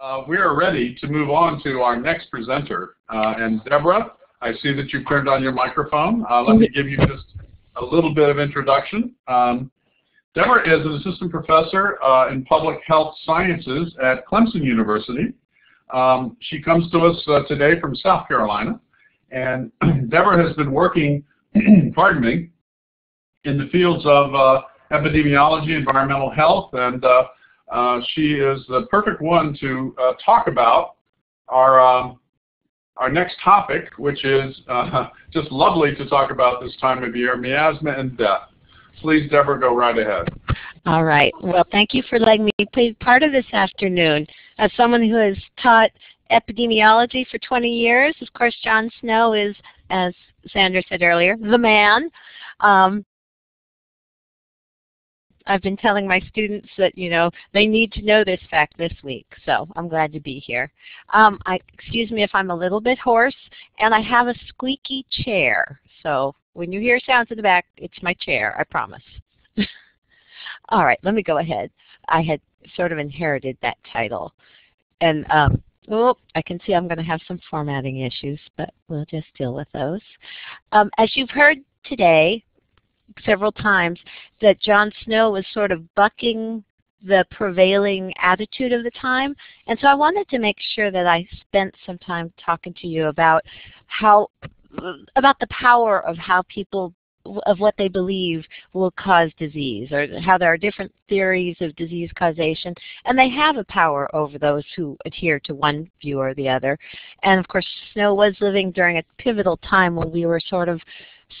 uh, we are ready to move on to our next presenter. Uh, and Deborah, I see that you've turned on your microphone. Uh, let me give you just a little bit of introduction. Um, Deborah is an assistant professor uh, in public health sciences at Clemson University. Um, she comes to us uh, today from South Carolina. And Deborah has been working, pardon me, in the fields of uh, epidemiology, environmental health, and uh, she is the perfect one to uh, talk about our um, our next topic, which is uh, just lovely to talk about this time of year, miasma and death. Please, Deborah, go right ahead. All right. Well, thank you for letting me be part of this afternoon. As someone who has taught epidemiology for 20 years, of course, John Snow is, as Sandra said earlier, the man. Um, I've been telling my students that, you know, they need to know this fact this week, so I'm glad to be here. Um, I, excuse me if I'm a little bit hoarse, and I have a squeaky chair. So when you hear sounds in the back, it's my chair, I promise. All right, let me go ahead. I had sort of inherited that title. And um, oh, I can see I'm going to have some formatting issues, but we'll just deal with those. Um, as you've heard today, several times that John Snow was sort of bucking the prevailing attitude of the time. And so I wanted to make sure that I spent some time talking to you about how about the power of how people of what they believe will cause disease or how there are different theories of disease causation and they have a power over those who adhere to one view or the other and of course Snow was living during a pivotal time when we were sort of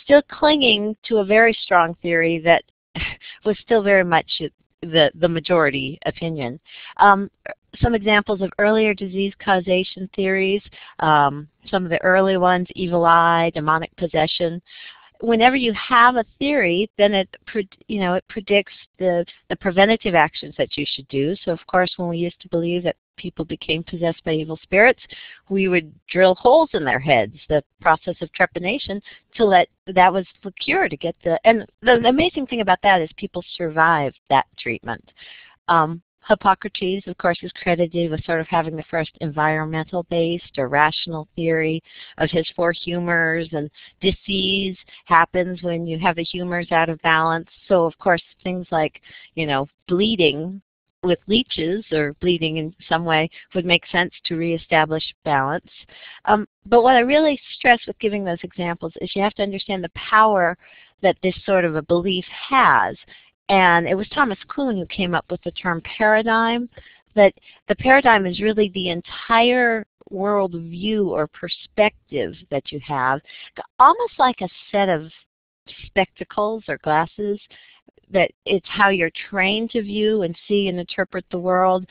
still clinging to a very strong theory that was still very much the, the majority opinion. Um, some examples of earlier disease causation theories, um, some of the early ones, evil eye, demonic possession. Whenever you have a theory, then it, you know, it predicts the, the preventative actions that you should do. So of course, when we used to believe that people became possessed by evil spirits, we would drill holes in their heads, the process of trepanation, to let that was the cure to get the, and the, the amazing thing about that is people survived that treatment. Um, Hippocrates, of course, is credited with sort of having the first environmental-based or rational theory of his four humors, and disease happens when you have the humors out of balance. So, of course, things like, you know, bleeding with leeches or bleeding in some way would make sense to reestablish balance. Um, but what I really stress with giving those examples is you have to understand the power that this sort of a belief has. And it was Thomas Kuhn who came up with the term paradigm, that the paradigm is really the entire world view or perspective that you have, almost like a set of spectacles or glasses that it's how you're trained to view and see and interpret the world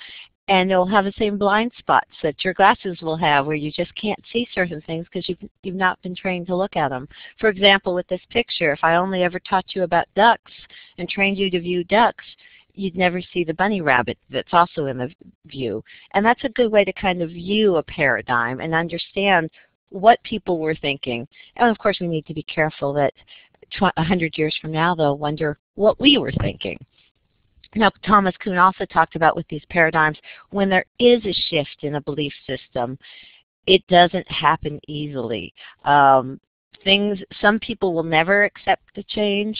and it'll have the same blind spots that your glasses will have where you just can't see certain things because you've, you've not been trained to look at them. For example, with this picture, if I only ever taught you about ducks and trained you to view ducks, you'd never see the bunny rabbit that's also in the view. And that's a good way to kind of view a paradigm and understand what people were thinking. And of course we need to be careful that a hundred years from now they'll wonder what we were thinking. Now, Thomas Kuhn also talked about with these paradigms, when there is a shift in a belief system, it doesn't happen easily. Um, things, some people will never accept the change,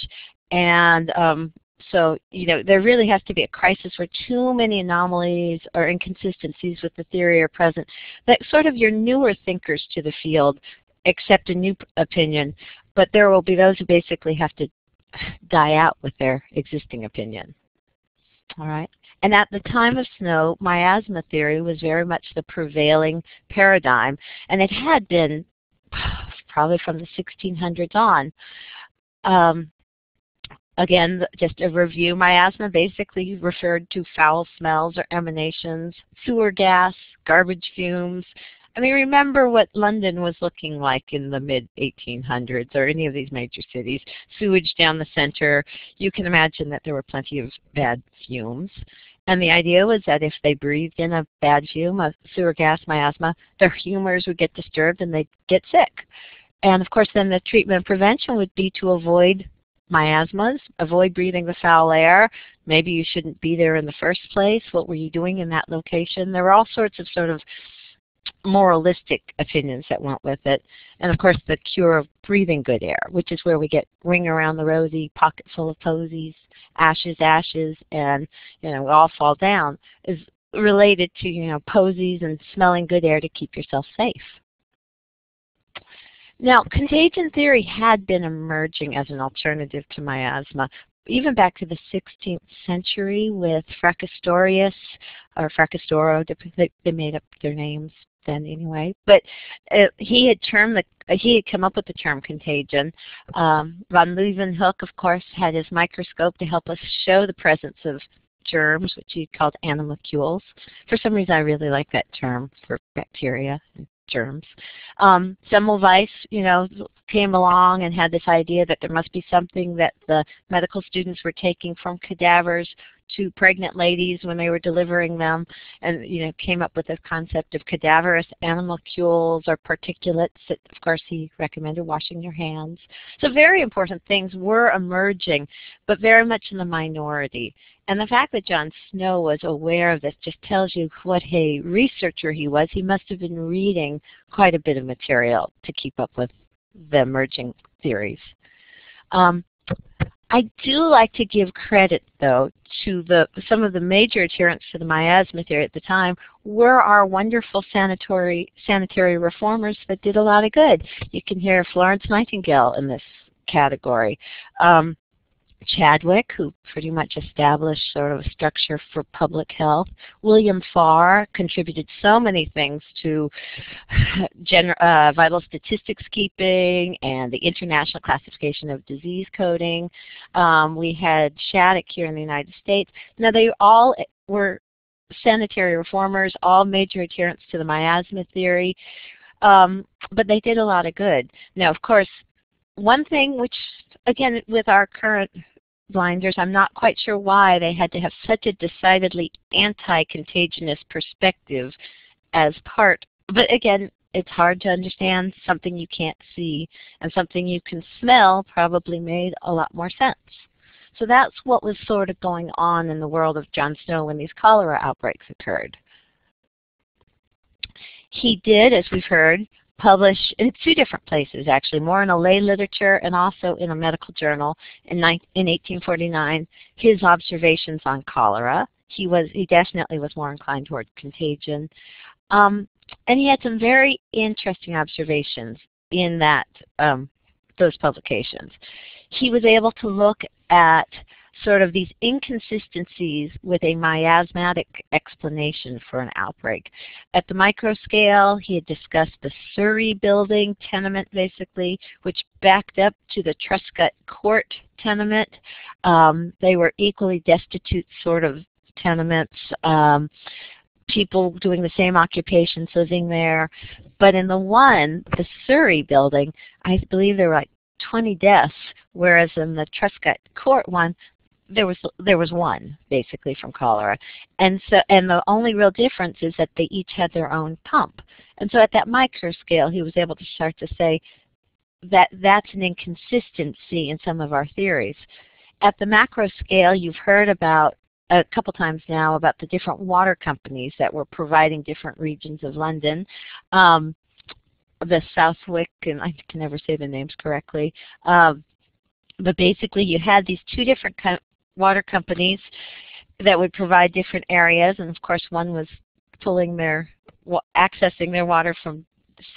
and um, so, you know, there really has to be a crisis where too many anomalies or inconsistencies with the theory are present that sort of your newer thinkers to the field accept a new opinion, but there will be those who basically have to die out with their existing opinion. All right. And at the time of Snow, miasma theory was very much the prevailing paradigm, and it had been probably from the 1600s on. Um, again, just a review, miasma basically referred to foul smells or emanations, sewer gas, garbage fumes, I mean, remember what London was looking like in the mid-1800s or any of these major cities. Sewage down the center. You can imagine that there were plenty of bad fumes. And the idea was that if they breathed in a bad fume a sewer gas miasma, their humors would get disturbed and they'd get sick. And of course then the treatment prevention would be to avoid miasmas, avoid breathing the foul air. Maybe you shouldn't be there in the first place. What were you doing in that location? There were all sorts of sort of moralistic opinions that went with it. And of course the cure of breathing good air, which is where we get ring around the rosy, pocket full of posies, ashes, ashes, and you know, we all fall down, is related to, you know, posies and smelling good air to keep yourself safe. Now, contagion theory had been emerging as an alternative to miasma, even back to the 16th century with Fracastorius, or Fracastoro, they made up their names then anyway. But uh, he had termed the uh, he had come up with the term contagion. Um, von Leeuwenhoek, of course, had his microscope to help us show the presence of germs, which he called animalcules. For some reason, I really like that term for bacteria and germs. Um, Semmelweis, you know, came along and had this idea that there must be something that the medical students were taking from cadavers to pregnant ladies when they were delivering them and you know came up with the concept of cadaverous animalcules or particulates that of course he recommended washing your hands. So very important things were emerging but very much in the minority. And the fact that John Snow was aware of this just tells you what a researcher he was. He must have been reading quite a bit of material to keep up with the emerging theories. Um, I do like to give credit, though, to the some of the major adherents to the miasma theory at the time were our wonderful sanitary sanitary reformers that did a lot of good. You can hear Florence Nightingale in this category. Um, Chadwick, who pretty much established sort of a structure for public health. William Farr contributed so many things to uh, vital statistics keeping and the international classification of disease coding. Um, we had Shattuck here in the United States. Now they all were sanitary reformers, all major adherents to the miasma theory, um, but they did a lot of good. Now, of course, one thing which, again, with our current blinders, I'm not quite sure why they had to have such a decidedly anti-contagionist perspective as part, but again, it's hard to understand something you can't see, and something you can smell probably made a lot more sense. So that's what was sort of going on in the world of John Snow when these cholera outbreaks occurred. He did, as we've heard, publish in two different places actually, more in a lay literature and also in a medical journal in, in 1849, his observations on cholera. He was he definitely was more inclined toward contagion. Um, and he had some very interesting observations in that um, those publications. He was able to look at sort of these inconsistencies with a miasmatic explanation for an outbreak. At the micro scale, he had discussed the Surrey building tenement, basically, which backed up to the Truscott Court tenement. Um, they were equally destitute sort of tenements. Um, people doing the same occupations living there. But in the one, the Surrey building, I believe there were like 20 deaths, whereas in the Truscott Court one, there was there was one basically from cholera, and so and the only real difference is that they each had their own pump, and so at that micro scale he was able to start to say that that's an inconsistency in some of our theories. At the macro scale, you've heard about a couple times now about the different water companies that were providing different regions of London. Um, the Southwick, and I can never say the names correctly, um, but basically you had these two different water companies that would provide different areas, and of course one was pulling their, accessing their water from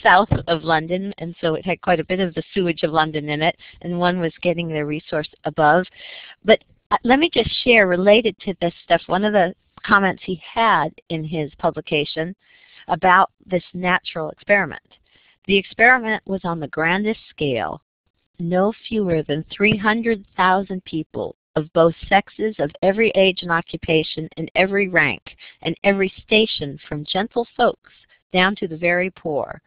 south of London, and so it had quite a bit of the sewage of London in it, and one was getting their resource above. But uh, let me just share, related to this stuff, one of the comments he had in his publication about this natural experiment. The experiment was on the grandest scale. No fewer than 300,000 people of both sexes, of every age and occupation, and every rank, and every station, from gentle folks down to the very poor,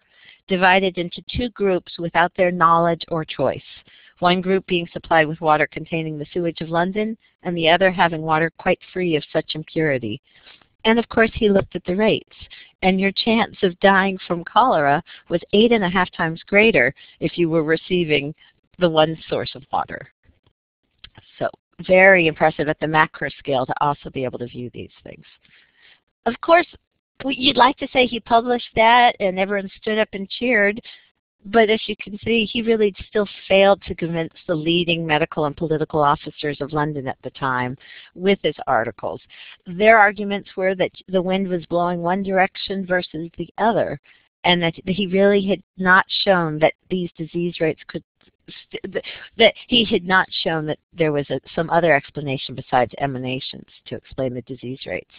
divided into two groups without their knowledge or choice. One group being supplied with water containing the sewage of London, and the other having water quite free of such impurity. And of course he looked at the rates. And your chance of dying from cholera was eight and a half times greater if you were receiving the one source of water. Very impressive at the macro scale to also be able to view these things. Of course, you'd like to say he published that and everyone stood up and cheered, but as you can see, he really still failed to convince the leading medical and political officers of London at the time with his articles. Their arguments were that the wind was blowing one direction versus the other, and that he really had not shown that these disease rates could that he had not shown that there was a, some other explanation besides emanations to explain the disease rates.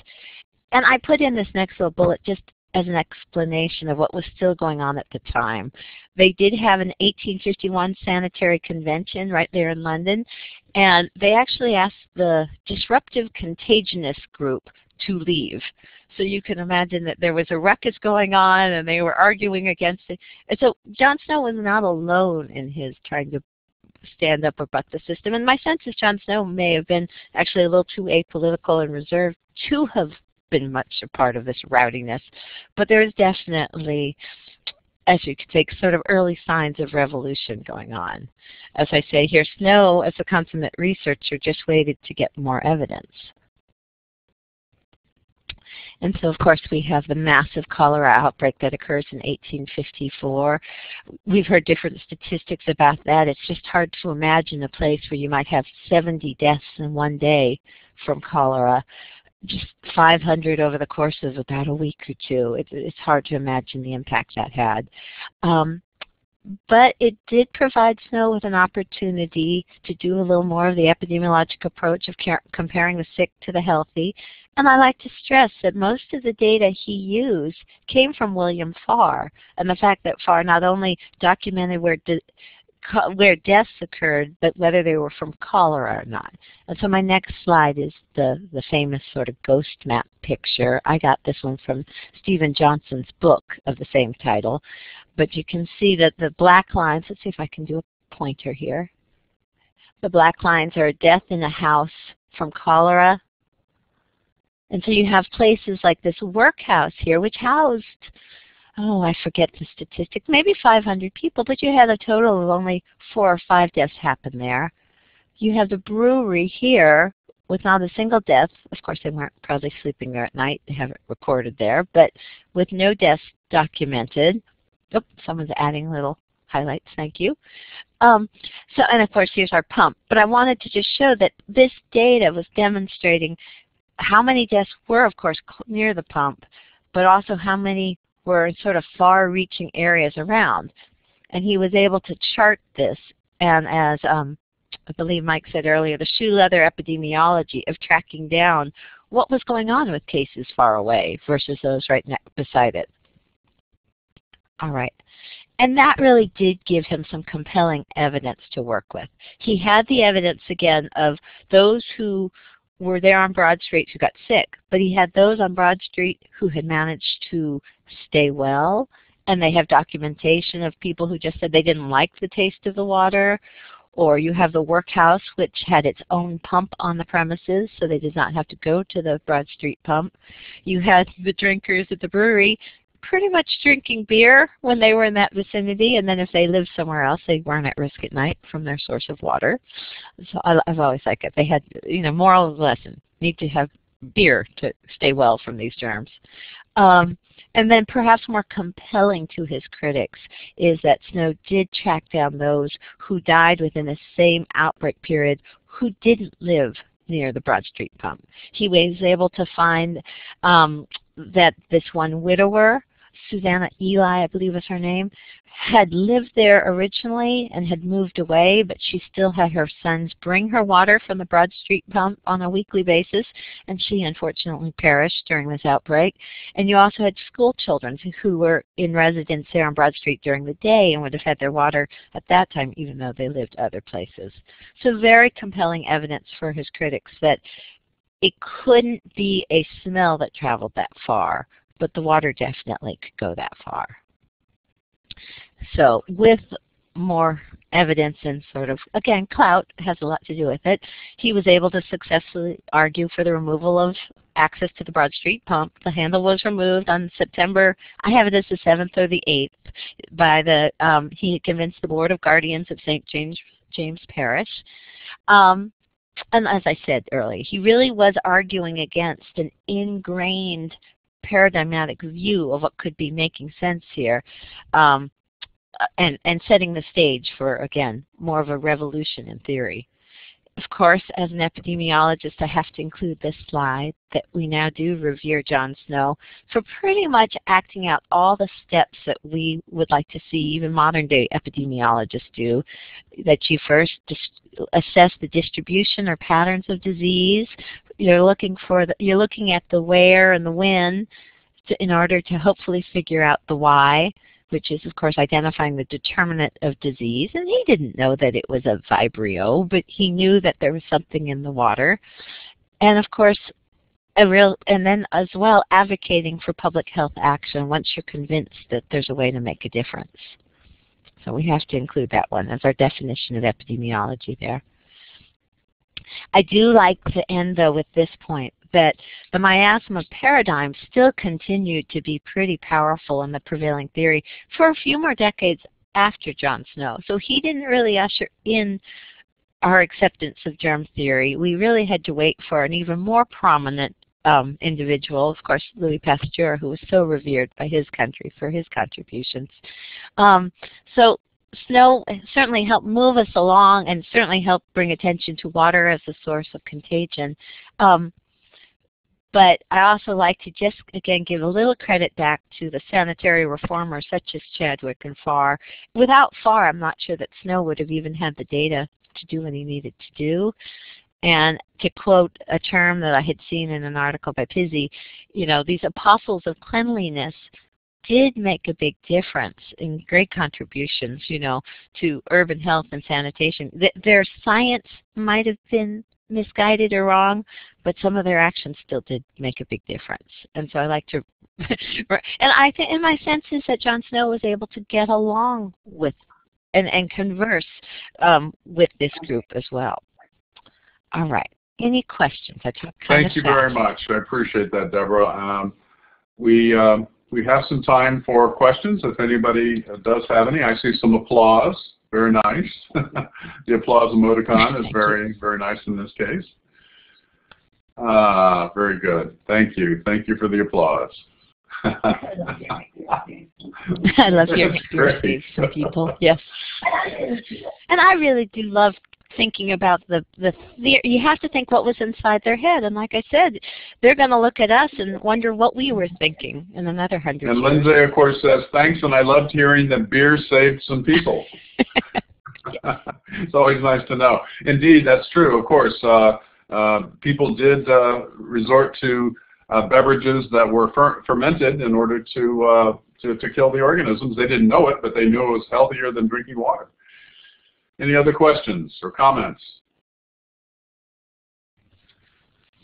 And I put in this next little bullet just as an explanation of what was still going on at the time. They did have an 1851 sanitary convention right there in London, and they actually asked the disruptive contagionist group to leave. So you can imagine that there was a ruckus going on and they were arguing against it. And so John Snow was not alone in his trying to stand up or the system. And my sense is John Snow may have been actually a little too apolitical and reserved to have been much a part of this rowdiness. But there is definitely, as you could take sort of early signs of revolution going on. As I say here, Snow, as a consummate researcher, just waited to get more evidence. And so, of course, we have the massive cholera outbreak that occurs in 1854. We've heard different statistics about that. It's just hard to imagine a place where you might have 70 deaths in one day from cholera just 500 over the course of about a week or two. It, it's hard to imagine the impact that had. Um, but it did provide Snow with an opportunity to do a little more of the epidemiologic approach of comparing the sick to the healthy. And I like to stress that most of the data he used came from William Farr, and the fact that Farr not only documented where where deaths occurred, but whether they were from cholera or not. And so my next slide is the, the famous sort of ghost map picture. I got this one from Steven Johnson's book of the same title. But you can see that the black lines, let's see if I can do a pointer here. The black lines are death in a house from cholera. And so you have places like this workhouse here, which housed oh, I forget the statistic, maybe 500 people, but you had a total of only four or five deaths happen there. You have the brewery here with not a single death. Of course, they weren't probably sleeping there at night. They have it recorded there, but with no deaths documented. Oh, someone's adding little highlights. Thank you. Um, so, and of course, here's our pump. But I wanted to just show that this data was demonstrating how many deaths were, of course, near the pump, but also how many were sort of far-reaching areas around. And he was able to chart this, and as um, I believe Mike said earlier, the shoe leather epidemiology of tracking down what was going on with cases far away versus those right beside it. All right. And that really did give him some compelling evidence to work with. He had the evidence, again, of those who were there on Broad Street who got sick, but he had those on Broad Street who had managed to stay well, and they have documentation of people who just said they didn't like the taste of the water, or you have the workhouse which had its own pump on the premises so they did not have to go to the Broad Street pump. You had the drinkers at the brewery pretty much drinking beer when they were in that vicinity, and then if they lived somewhere else, they weren't at risk at night from their source of water. So I, I've always liked it. They had, you know, moral of the lesson: need to have beer to stay well from these germs. Um, and then perhaps more compelling to his critics is that Snow did track down those who died within the same outbreak period who didn't live near the Broad Street pump. He was able to find um, that this one widower Susannah Eley, I believe was her name, had lived there originally and had moved away, but she still had her sons bring her water from the Broad Street pump on a weekly basis, and she unfortunately perished during this outbreak. And you also had school children who were in residence there on Broad Street during the day and would have had their water at that time, even though they lived other places. So very compelling evidence for his critics that it couldn't be a smell that traveled that far but the water definitely could go that far. So with more evidence and sort of, again, clout has a lot to do with it, he was able to successfully argue for the removal of access to the Broad Street pump. The handle was removed on September, I have it as the 7th or the 8th, by the, um, he convinced the Board of Guardians of St. James, James Parish. Um, and as I said earlier, he really was arguing against an ingrained paradigmatic view of what could be making sense here. Um, and, and setting the stage for, again, more of a revolution in theory. Of course, as an epidemiologist, I have to include this slide that we now do revere John Snow for pretty much acting out all the steps that we would like to see even modern day epidemiologists do. That you first assess the distribution or patterns of disease. You're looking for the, you're looking at the where and the when to, in order to hopefully figure out the why which is of course identifying the determinant of disease. And he didn't know that it was a Vibrio, but he knew that there was something in the water. And of course, a real, and then as well advocating for public health action once you're convinced that there's a way to make a difference. So we have to include that one as our definition of epidemiology there. I do like to end though with this point that the miasma paradigm still continued to be pretty powerful in the prevailing theory for a few more decades after John Snow. So he didn't really usher in our acceptance of germ theory. We really had to wait for an even more prominent um, individual, of course, Louis Pasteur, who was so revered by his country for his contributions. Um, so snow certainly helped move us along and certainly helped bring attention to water as a source of contagion. Um, but I also like to just, again, give a little credit back to the sanitary reformers such as Chadwick and Farr. Without Farr, I'm not sure that Snow would have even had the data to do what he needed to do. And to quote a term that I had seen in an article by Pizzey, you know, these apostles of cleanliness did make a big difference in great contributions, you know, to urban health and sanitation. Their science might have been misguided or wrong, but some of their actions still did make a big difference. And so I like to, and I think, and my sense is that John Snow was able to get along with and, and converse um, with this group as well. All right. Any questions? I talked Thank you fast. very much. I appreciate that, Deborah. Um, we um, we have some time for questions if anybody does have any. I see some applause. Very nice. the applause emoticon is very, very nice in this case. Ah, very good. Thank you. Thank you for the applause. I love hearing from people. Yes. And I really do love thinking about the the you have to think what was inside their head. And like I said they're going to look at us and wonder what we were thinking in another hundred and years. Lindsay of course says thanks and I loved hearing that beer saved some people. It's always nice to know. Indeed that's true of course. Uh, uh, people did uh, resort to uh, beverages that were fer fermented in order to, uh, to to kill the organisms. They didn't know it but they knew it was healthier than drinking water any other questions or comments?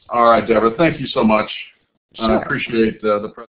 All right, Deborah, thank you so much. Sure. I appreciate uh, the